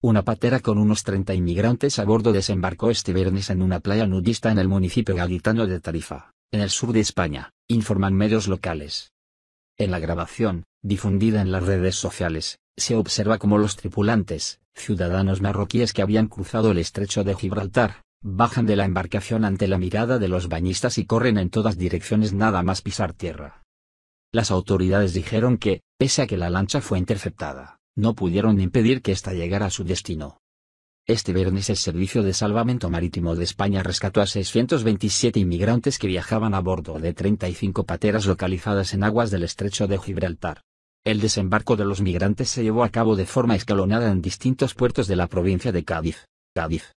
una patera con unos 30 inmigrantes a bordo desembarcó este viernes en una playa nudista en el municipio gaditano de Tarifa, en el sur de España, informan medios locales. En la grabación, difundida en las redes sociales, se observa como los tripulantes, ciudadanos marroquíes que habían cruzado el estrecho de Gibraltar, bajan de la embarcación ante la mirada de los bañistas y corren en todas direcciones nada más pisar tierra. Las autoridades dijeron que, pese a que la lancha fue interceptada, no pudieron impedir que ésta llegara a su destino. Este viernes el Servicio de Salvamento Marítimo de España rescató a 627 inmigrantes que viajaban a bordo de 35 pateras localizadas en aguas del estrecho de Gibraltar. El desembarco de los migrantes se llevó a cabo de forma escalonada en distintos puertos de la provincia de Cádiz, Cádiz,